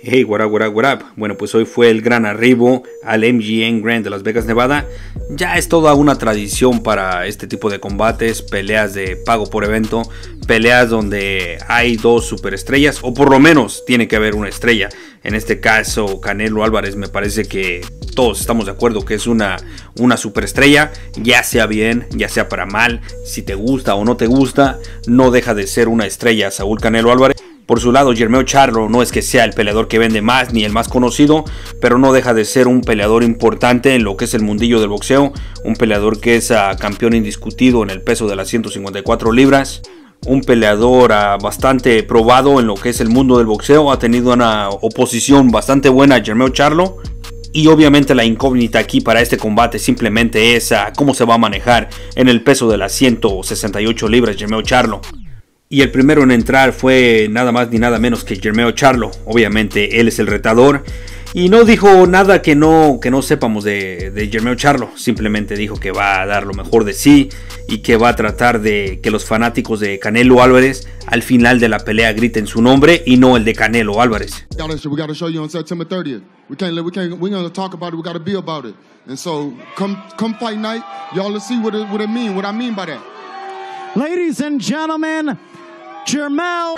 Hey, what up, what up, what up. Bueno, pues hoy fue el gran arribo al MGM Grand de Las Vegas, Nevada. Ya es toda una tradición para este tipo de combates, peleas de pago por evento, peleas donde hay dos superestrellas, o por lo menos tiene que haber una estrella. En este caso, Canelo Álvarez me parece que todos estamos de acuerdo que es una, una superestrella, ya sea bien, ya sea para mal, si te gusta o no te gusta, no deja de ser una estrella Saúl Canelo Álvarez. Por su lado, Germeo Charlo no es que sea el peleador que vende más ni el más conocido, pero no deja de ser un peleador importante en lo que es el mundillo del boxeo, un peleador que es ah, campeón indiscutido en el peso de las 154 libras, un peleador ah, bastante probado en lo que es el mundo del boxeo, ha tenido una oposición bastante buena a Germeo Charlo. Y obviamente la incógnita aquí para este combate simplemente es ah, cómo se va a manejar en el peso de las 168 libras Germeo Charlo. Y el primero en entrar fue nada más ni nada menos que Germeo Charlo. Obviamente él es el retador. Y no dijo nada que no, que no sepamos de, de Germeo Charlo. Simplemente dijo que va a dar lo mejor de sí y que va a tratar de que los fanáticos de Canelo Álvarez al final de la pelea griten su nombre y no el de Canelo Álvarez. Ladies and gentlemen, Jermel.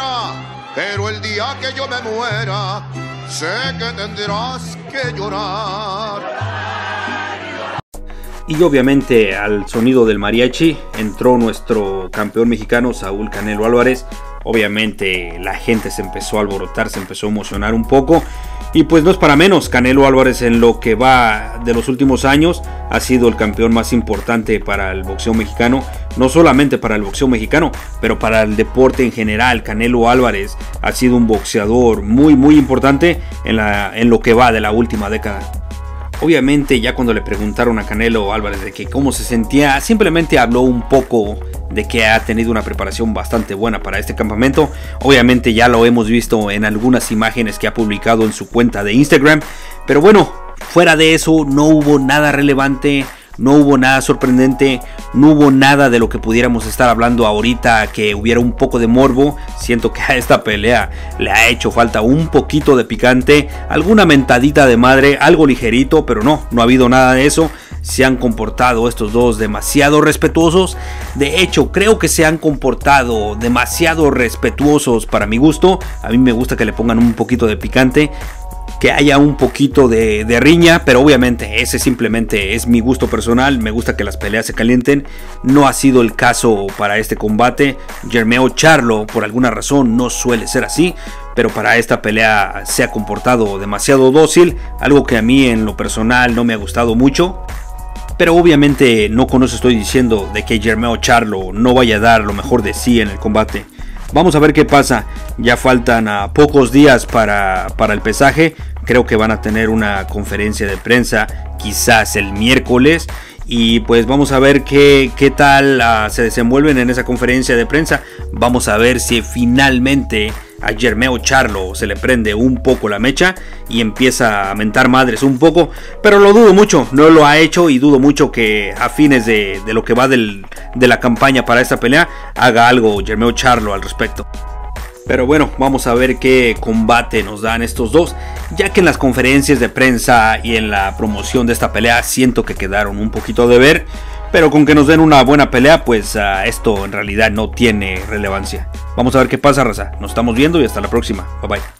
Pero el día que yo me muera, sé que tendrás que llorar. Y obviamente al sonido del mariachi entró nuestro campeón mexicano Saúl Canelo Álvarez. Obviamente la gente se empezó a alborotar, se empezó a emocionar un poco. Y pues no es para menos, Canelo Álvarez en lo que va de los últimos años ha sido el campeón más importante para el boxeo mexicano, no solamente para el boxeo mexicano, pero para el deporte en general. Canelo Álvarez ha sido un boxeador muy muy importante en, lo que va de la última década. Obviamente ya cuando le preguntaron a Canelo Álvarez de que cómo se sentía, simplemente habló un poco de que ha tenido una preparación bastante buena para este campamento. Obviamente ya lo hemos visto en algunas imágenes que ha publicado en su cuenta de Instagram. Pero bueno, fuera de eso no hubo nada relevante no hubo nada sorprendente, no hubo nada de lo que pudiéramos estar hablando ahorita que hubiera un poco de morbo. Siento que a esta pelea le ha hecho falta un poquito de picante, alguna mentadita de madre, algo ligerito, pero no, no ha habido nada de eso. Se han comportado estos dos demasiado respetuosos. De hecho, creo que se han comportado demasiado respetuosos para mi gusto. A mí me gusta que le pongan un poquito de picante que haya un poquito de, riña, pero obviamente ese simplemente es mi gusto personal, me gusta que las peleas se calienten, no ha sido el caso para este combate, Germeo Charlo por alguna razón no suele ser así, pero para esta pelea se ha comportado demasiado dócil, algo que a mí en lo personal no me ha gustado mucho, pero obviamente no con eso estoy diciendo de que Germeo Charlo no vaya a dar lo mejor de sí en el combate. Vamos a ver qué pasa. Ya faltan a pocos días para, para el pesaje. Creo que van a tener una conferencia de prensa quizás el miércoles. Y pues vamos a ver qué, qué tal uh, se desenvuelven en esa conferencia de prensa. Vamos a ver si finalmente a Germeo Charlo se le prende un poco la mecha y empieza a mentar madres un poco, pero lo dudo mucho, no lo ha hecho y dudo mucho que a fines de, de lo que va del, de la campaña para esta pelea haga algo Germeo Charlo al respecto. Pero bueno, vamos a ver qué combate nos dan estos dos, ya que en las conferencias de prensa y en la promoción de esta pelea siento que quedaron un poquito de ver, pero con que nos den una buena pelea, pues uh, esto en realidad no tiene relevancia. Vamos a ver qué pasa, raza. Nos estamos viendo y hasta la próxima. Bye bye.